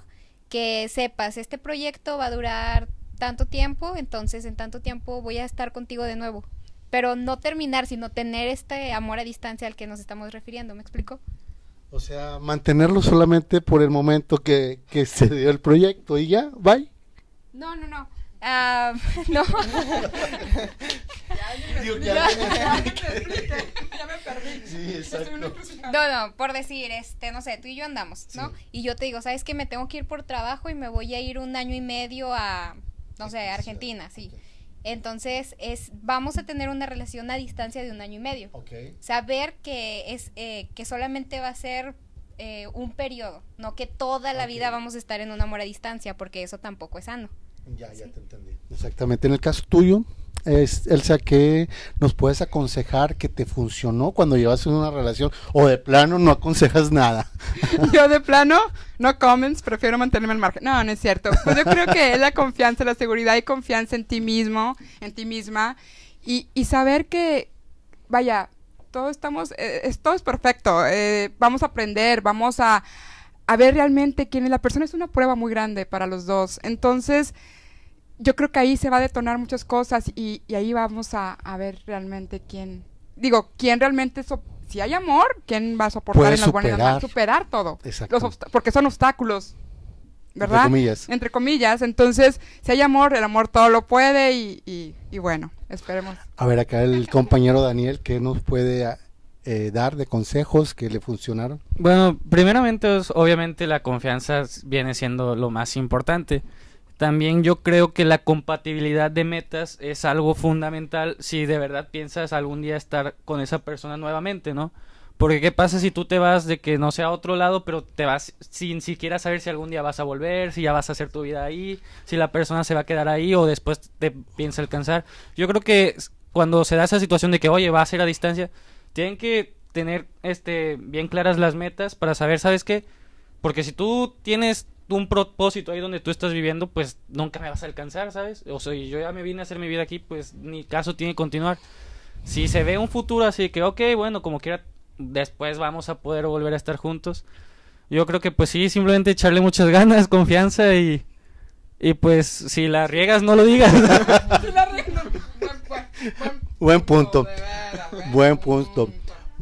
que sepas, este proyecto va a durar tanto tiempo, entonces en tanto tiempo voy a estar contigo de nuevo. Pero no terminar, sino tener este amor a distancia al que nos estamos refiriendo, ¿me explico? O sea, mantenerlo solamente por el momento que, que se dio el proyecto y ya, bye. No, no, no. Ah, no. Digo, No. ya- Ya me perdí. Sí, exacto. No, no, por decir, este, no sé, tú y yo andamos, ¿no? Y yo te digo, ¿sabes que Me tengo que ir por trabajo y me voy a ir un año y medio a, no sé, Argentina, sí. Entonces, es, vamos a tener una relación a distancia de un año y medio. Saber que, es, eh, que solamente va a ser eh, un periodo, no que toda la vida vamos a estar en un amor a distancia, porque eso tampoco es sano. Ya, ya te entendí. Exactamente. En el caso tuyo, es, Elsa, ¿qué nos puedes aconsejar que te funcionó cuando llevas una relación o de plano no aconsejas nada? Yo de plano, no comments, prefiero mantenerme al margen. No, no es cierto. Pues yo creo que es la confianza, la seguridad y confianza en ti mismo, en ti misma y, y saber que, vaya, todos estamos, eh, es, todo es perfecto. eh, vamos a aprender, vamos a, a ver realmente quién es la persona. Es una prueba muy grande para los dos. Entonces, yo creo que ahí se va a detonar muchas cosas y, y ahí vamos a, a ver realmente quién, digo, quién realmente, so- si hay amor, quién va a soportar Puede en las buenas superar. superar todo. Exacto. Los obsta- porque son obstáculos, ¿verdad? comillas. Entre comillas. Entonces, si hay amor, el amor todo lo puede y, y, y bueno, esperemos. A ver, acá el compañero Daniel, ¿qué nos puede eh, dar de consejos que le funcionaron? Bueno, primeramente, es- obviamente la confianza viene siendo lo más importante. También yo creo que la compatibilidad de metas es algo fundamental si de verdad piensas algún día estar con esa persona nuevamente, ¿no? Porque qué pasa si tú te vas de que no sea a otro lado, pero te vas sin siquiera saber si algún día vas a volver, si ya vas a hacer tu vida ahí, si la persona se va a quedar ahí o después te piensa alcanzar. Yo creo que cuando se da esa situación de que, oye, va a ser a distancia, tienen que tener este bien claras las metas para saber, ¿sabes qué? Porque si tú tienes un propósito ahí donde tú estás viviendo, pues nunca me vas a alcanzar, ¿sabes? O sea, y yo ya me vine a hacer mi vida aquí, pues ni caso tiene que continuar. Si se ve un futuro así que, ok, bueno, como quiera, después vamos a poder volver a estar juntos. Yo creo que pues sí, simplemente echarle muchas ganas, confianza y, y pues si la riegas no lo digas. Buen punto. Buen punto.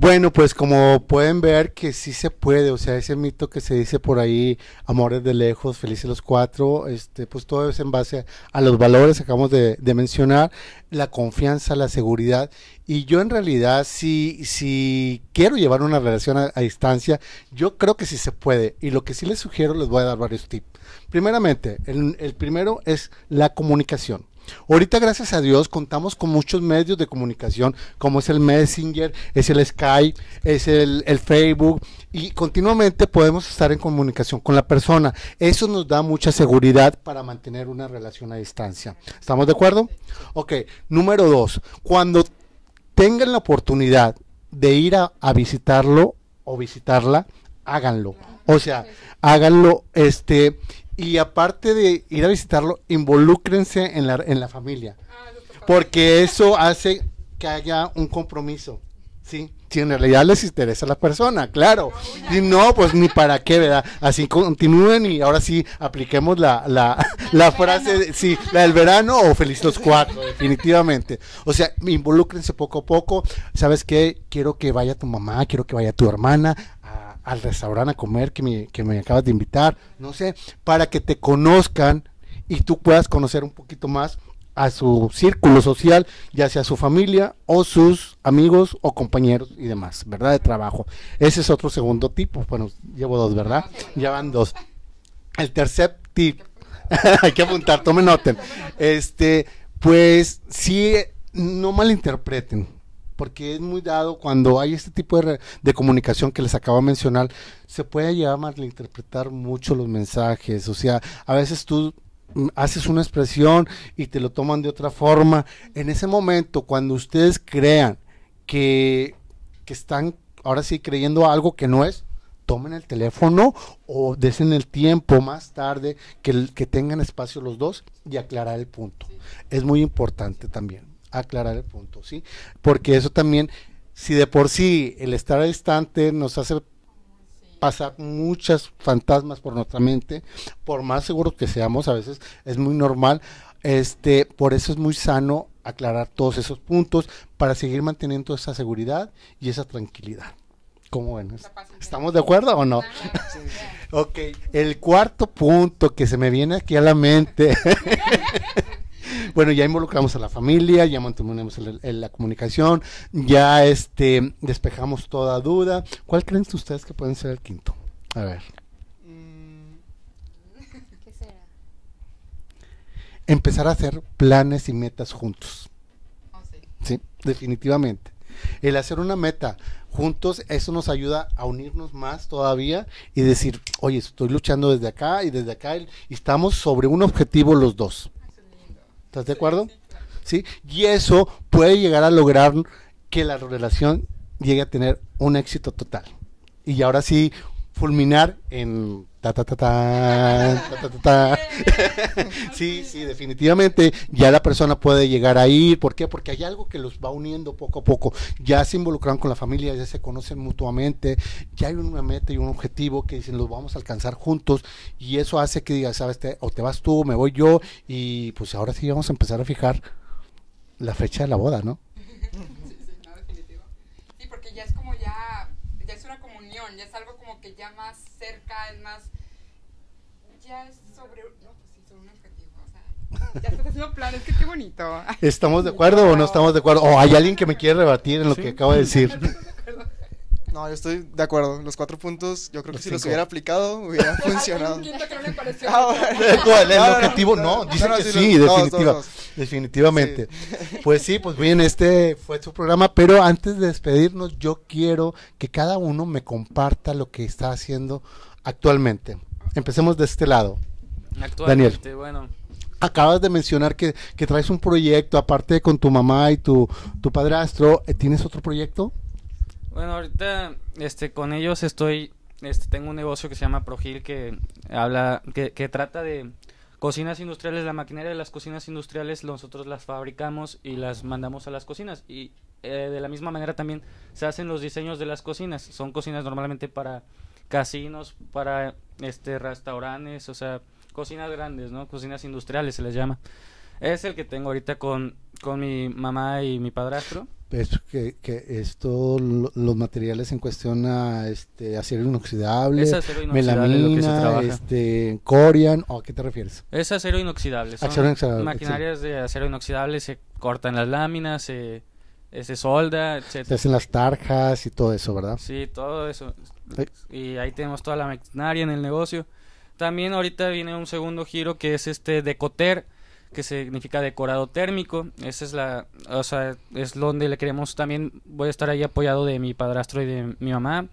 Bueno, pues como pueden ver que sí se puede, o sea, ese mito que se dice por ahí, amores de lejos, felices los cuatro, este, pues todo es en base a los valores que acabamos de, mencionar, la confianza, la seguridad, y yo en realidad si, si quiero llevar una relación a, a distancia, yo creo que sí se puede, y lo que sí les sugiero, les voy a dar varios tips. Primeramente, el, el primero es la comunicación. Ahorita, gracias a Dios, contamos con muchos medios de comunicación, como es el Messenger, es el Skype, es el, Facebook, y continuamente podemos estar en comunicación con la persona. Eso nos da mucha seguridad para mantener una relación a distancia. ¿Estamos de acuerdo? Ok, número dos, cuando tengan la oportunidad de ir a, a visitarlo o visitarla, háganlo. O sea, háganlo, este, y aparte de ir a visitarlo, involúcrense en la, en la familia. Porque eso hace que haya un compromiso. ¿sí? Si en realidad les interesa la persona, claro. Si no, pues ni para qué, ¿verdad? Así continúen y ahora sí apliquemos la, la, la frase, de- sí, la del verano o feliz los cuatro, definitivamente. O sea, involúcrense poco a poco. ¿Sabes qué? Quiero que vaya tu mamá, quiero que vaya tu hermana a- al restaurante a comer que me, que me acabas de invitar, no sé, para que te conozcan y tú puedas conocer un poquito más a su círculo social, ya sea su familia o sus amigos o compañeros y demás, ¿verdad? De trabajo. Ese es otro segundo tipo. Bueno, llevo dos, ¿verdad? Ya van dos. El tercer tip, hay que apuntar, tomen noten. Este, pues sí, no malinterpreten, porque es muy dado cuando hay este tipo de, re- de comunicación que les acabo de mencionar, se puede llegar a malinterpretar mucho los mensajes, o sea, a veces tú mm, haces una expresión y te lo toman de otra forma. En ese momento, cuando ustedes crean que, que están ahora sí creyendo algo que no es, tomen el teléfono o desen el tiempo más tarde que, que tengan espacio los dos y aclarar el punto. Es muy importante también aclarar el punto, ¿sí? Porque eso también, si de por sí el estar distante nos hace pasar muchas fantasmas por nuestra mente, por más seguros que seamos, a veces es muy normal. Este, por eso es muy sano aclarar todos esos puntos para seguir manteniendo esa seguridad y esa tranquilidad. ¿Cómo ven? ¿Estamos de acuerdo o no? ok, el cuarto punto que se me viene aquí a la mente. bueno, ya involucramos a la familia, ya mantenemos el- el- la comunicación, ya este despejamos toda duda. ¿Cuál creen ustedes que pueden ser el quinto? A ver. ¿Qué será? empezar a hacer planes y metas juntos. Sí, definitivamente. El hacer una meta juntos, eso nos ayuda a unirnos más todavía y decir, oye, estoy luchando desde acá y desde acá y estamos sobre un objetivo los dos. ¿Estás de acuerdo? Sí, y eso puede llegar a lograr que la relación llegue a tener un éxito total. Y ahora sí, fulminar en ta ta ta ta, ta, ta, ta, sí, sí, definitivamente ya la persona puede llegar a ir, ¿por qué? Porque hay algo que los va uniendo poco a poco, ya se involucran con la familia, ya se conocen mutuamente, ya hay una meta y un objetivo que dicen los vamos a alcanzar juntos y eso hace que digas, sabes, te, o te vas tú, me voy yo y pues ahora sí vamos a empezar a fijar la fecha de la boda, ¿no? no, definitivo. Sí, porque ya es como ya, ya es una comunión, ya es algo que ya más cerca, es más, ya es sobre, no, pues sí, sobre un objetivo, o sea, ya estás haciendo planes, que qué bonito. ¿Estamos de acuerdo o no estamos de acuerdo? ¿O hay alguien que me quiere rebatir en lo que acabo de decir? No, yo estoy de acuerdo. Los cuatro puntos, yo creo Los que si los hubiera aplicado, hubiera funcionado. Que no me pareció. Ah, bueno. ¿Cuál? El No, no, no. objetivo, no, dice No, no, que sí, sí, los- todos, definitiva- todos. definitivamente. Pues sí, pues bien, este fue su programa, pero antes de despedirnos, yo quiero que cada uno me comparta lo que está haciendo actualmente. Empecemos de este lado. Daniel. Actualmente, bueno. Acabas de mencionar que, que traes un proyecto, aparte de con tu mamá y tu, tu padrastro, ¿eh, ¿tienes otro proyecto? Bueno, ahorita este con ellos estoy este tengo un negocio que se llama Progil que habla que, que trata de cocinas industriales, la maquinaria de las cocinas industriales nosotros las fabricamos y las mandamos a las cocinas y eh, de la misma manera también se hacen los diseños de las cocinas, son cocinas normalmente para casinos, para este restaurantes, o sea, cocinas grandes, ¿no? Cocinas industriales se les llama. Es el que tengo ahorita con con mi mamá y mi padrastro. Es que, que esto, lo- los materiales en cuestión a este, acero inoxidable, Es acero inoxidable lo que se melamina, este, corian, ¿o a qué te refieres? Es acero inoxidable. Son Acero inoxidable, maquinarias de acero inoxidable, se cortan las láminas, se, eh, se solda, Se etcétera. hacen las tarjas y todo eso, ¿verdad? Sí, todo eso. Sí. Y ahí tenemos toda la maquinaria en el negocio. También ahorita viene un segundo giro que es este decoter, que significa decorado térmico. Esa es la, o sea, es donde le queremos también voy a estar ahí apoyado de mi padrastro y de mi mamá.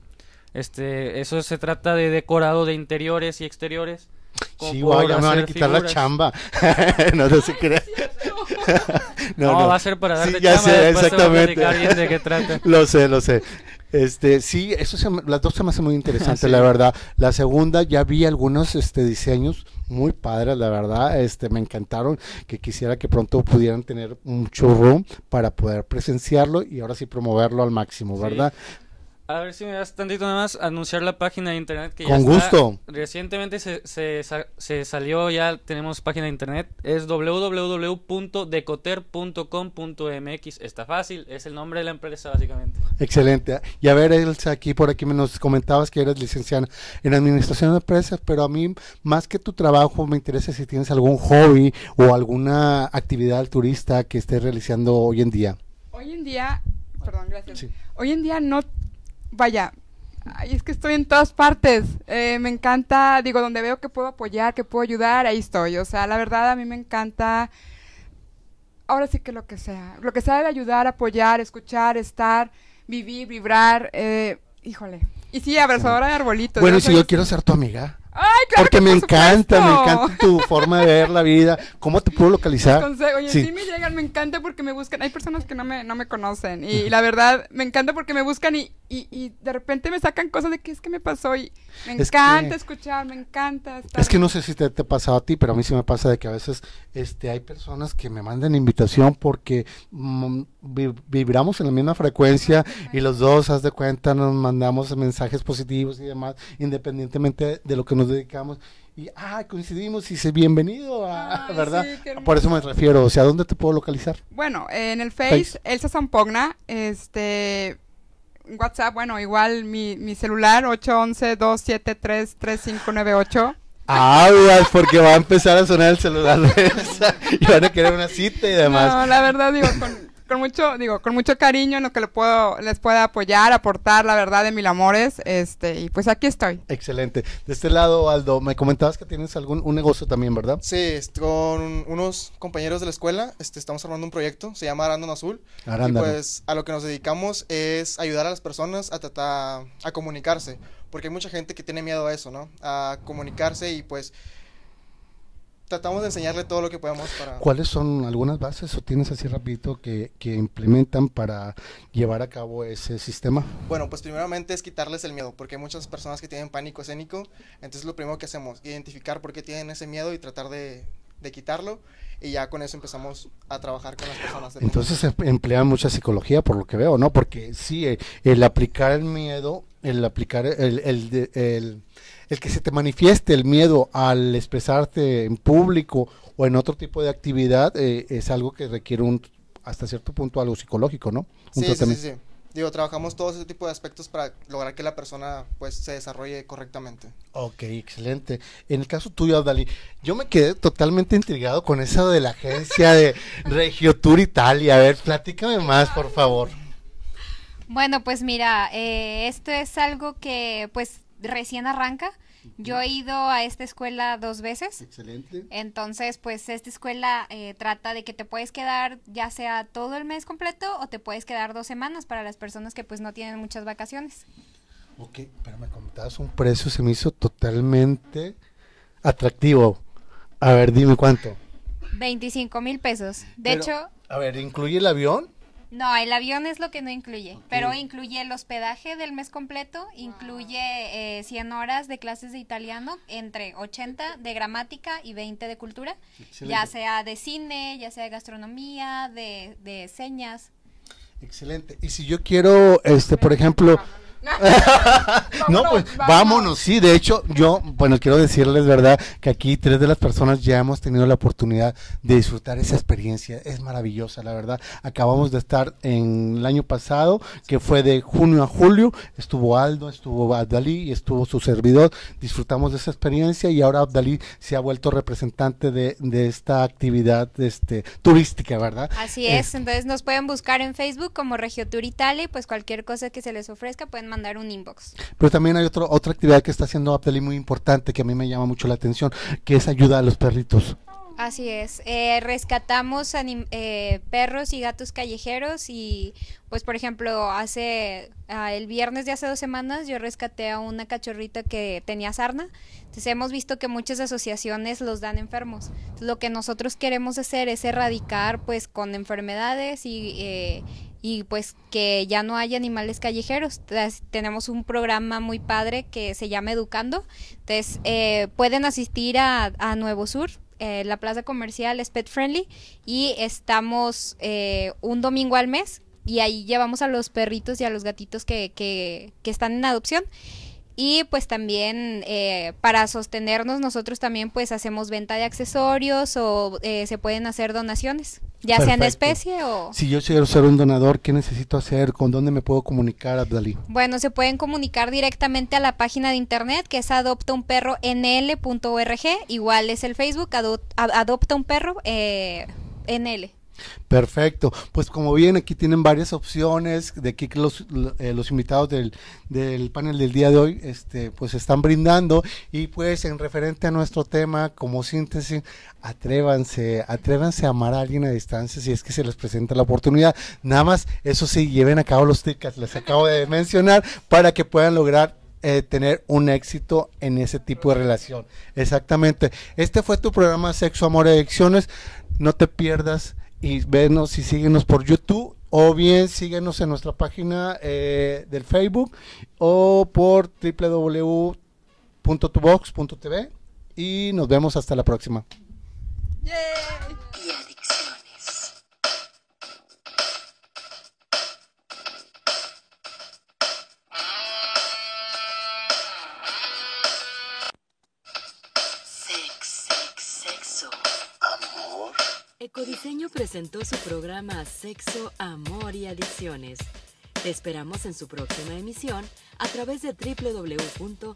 Este, eso se trata de decorado de interiores y exteriores. Sí, guau, ya me van a quitar la figuras. chamba. no, no se crea. No, va a ser para darte ya chamba, sé, exactamente. platicar bien de qué trata. lo sé, lo sé. Este, sí, eso se las dos se me hacen muy interesantes, Sí. la verdad. La segunda, ya vi algunos este, diseños muy padres, la verdad. Este, me encantaron, que quisiera que pronto pudieran tener un showroom para poder presenciarlo y ahora sí promoverlo al máximo, Sí. A ver si me das tantito nada más anunciar la página de internet que ya Con está. gusto. Recientemente se, se, se salió, ya tenemos página de internet. Es www.decoter.com.mx. Está fácil, es el nombre de la empresa básicamente. Excelente. Y a ver, Elsa, aquí por aquí me nos comentabas que eres licenciada en administración de empresas, pero a mí, más que tu trabajo, me interesa si tienes algún hobby o alguna actividad turista que estés realizando hoy en día. Hoy en día, perdón, gracias. Hoy en día no, vaya, ay, es que estoy en todas partes. Eh, me encanta, digo, donde veo que puedo apoyar, que puedo ayudar, ahí estoy. O sea, la verdad a mí me encanta, ahora sí que lo que sea, lo que sea de ayudar, apoyar, escuchar, estar, vivir, vibrar, eh, híjole. Y sí, abrazadora de arbolitos. Bueno, y si yo quiero ser tu amiga. Ay, claro Porque que me por encanta, me encanta tu forma de ver la vida. ¿Cómo te puedo localizar? Oye, Sí. sí. me llegan, me encanta porque me buscan. Hay personas que no me, no me conocen y, la verdad me encanta porque me buscan y, y, y de repente me sacan cosas de qué es que me pasó y me Es encanta que- escuchar, me encanta estar. Es que no sé si te, te ha pasado a ti, pero a mí sí me pasa de que a veces este, hay personas que me mandan invitación porque mm, vi- vibramos en la misma frecuencia y los dos, haz de cuenta, nos mandamos mensajes positivos y demás, independientemente de lo que nos dedicamos. Y, ah, coincidimos y dice, bienvenido, a, Ay, ¿verdad? sí, Por eso me refiero, o sea, ¿dónde te puedo localizar? Bueno, en el Face, Face. Elsa Zampogna, este. WhatsApp, bueno, igual mi, mi celular 811-273-3598. Aguas, porque va a empezar a sonar el celular de Elsa y van a querer una cita y demás. No, la verdad digo, con, con mucho, digo, con mucho cariño en lo que le puedo, les pueda apoyar, aportar la verdad de mil amores, este, y pues aquí estoy. Excelente. De este lado, Aldo, me comentabas que tienes algún un negocio también, ¿verdad? Sí, con unos compañeros de la escuela este, estamos armando un proyecto, se llama Arándano Azul. Arándano. Y pues a lo que nos dedicamos es ayudar a las personas a tratar, a comunicarse, porque hay mucha gente que tiene miedo a eso, ¿no? A comunicarse y pues tratamos de enseñarle todo lo que podemos para... ¿Cuáles son algunas bases o tienes así rapidito que, que implementan para llevar a cabo ese sistema? Bueno, pues primeramente es quitarles el miedo, porque hay muchas personas que tienen pánico escénico, entonces lo primero que hacemos, identificar por qué tienen ese miedo y tratar de, de quitarlo, y ya con eso empezamos a trabajar con las personas. de Entonces em- emplean mucha psicología por lo que veo, ¿no? Porque sí, eh, el aplicar el miedo, el aplicar el, el, el, el que se te manifieste el miedo al expresarte en público o en otro tipo de actividad eh, es algo que requiere un hasta cierto punto algo psicológico, ¿no? Un Sí, sí, sí. Digo, trabajamos todo ese tipo de aspectos para lograr que la persona pues se desarrolle correctamente. Ok, excelente. En el caso tuyo, Abdali, yo me quedé totalmente intrigado con eso de la agencia de Regio Tour Italia. A ver, platícame más, por favor. Bueno, pues mira, eh, esto es algo que pues recién arranca. Yo he ido a esta escuela dos veces. Excelente. Entonces, pues esta escuela eh, trata de que te puedes quedar ya sea todo el mes completo o te puedes quedar dos semanas para las personas que pues no tienen muchas vacaciones. Ok, pero me comentabas un precio, se me hizo totalmente atractivo. A ver, dime cuánto. 25 mil pesos. De Pero, hecho, A ver, ¿incluye el avión? No, el avión es lo que no incluye, pero incluye el hospedaje del mes completo, incluye eh, 100 horas de clases de italiano, entre 80 de gramática y 20 de cultura, Excelente. ya sea de cine, ya sea de gastronomía, de, de señas. Excelente. Y si yo quiero, este, por ejemplo... no, pues vámonos. sí, de hecho, yo, bueno, quiero decirles, ¿verdad? Que aquí tres de las personas ya hemos tenido la oportunidad de disfrutar esa experiencia. Es maravillosa, la verdad. Acabamos de estar en el año pasado, que fue de junio a julio. Estuvo Aldo, estuvo Abdalí y estuvo su servidor. Disfrutamos de esa experiencia y ahora Abdalí se ha vuelto representante de, de esta actividad este, turística, ¿verdad? Así es, entonces nos pueden buscar en Facebook como Regiotour Italia y pues cualquier cosa que se les ofrezca pueden mandar un inbox. Pero también hay otro, otra actividad que está haciendo Abdalí muy importante que a mí me llama mucho la atención, que es ayuda a los perritos. Así es, eh, rescatamos eh, perros y gatos callejeros y pues por ejemplo hace ah, el viernes de hace dos semanas yo rescaté a una cachorrita que tenía sarna, entonces hemos visto que muchas asociaciones los dan enfermos, Entonces, lo que nosotros queremos hacer es erradicar pues con enfermedades y, eh, y pues que ya no haya animales callejeros. Tenemos un programa muy padre que se llama Educando. Entonces, eh, pueden asistir a, a Nuevo Sur. eh, la plaza comercial es pet friendly y estamos eh, un domingo al mes y ahí llevamos a los perritos y a los gatitos que, que, que están en adopción y pues también eh, para sostenernos nosotros también pues hacemos venta de accesorios o eh, se pueden hacer donaciones ya sea en Perfecto. especie o Si yo quiero ser un donador, ¿qué necesito hacer? ¿Con dónde me puedo comunicar, Abdalí? Bueno, se pueden comunicar directamente a la página de internet que es adoptaunperronl.org. Igual es el Facebook, ado- adopta un perro eh, NL. Perfecto. Pues como ven, aquí tienen varias opciones de aquí que los, eh, los invitados del, del panel del día de hoy este, pues están brindando y pues en referente a nuestro tema como síntesis, atrévanse, atrévanse a amar a alguien a distancia si es que se les presenta la oportunidad. Nada más, eso sí, lleven a cabo los tickets, les acabo de mencionar, para que puedan lograr eh, tener un éxito en ese tipo de relación. Exactamente. Este fue tu programa Sexo, Amor y Adicciones. No te pierdas y venos y síguenos por YouTube o bien síguenos en nuestra página eh, del Facebook o por www.tubox.tv y nos vemos hasta la próxima. Ecodiseño presentó su programa Sexo, Amor y Adicciones. Te esperamos en su próxima emisión a través de www.tubox.tv.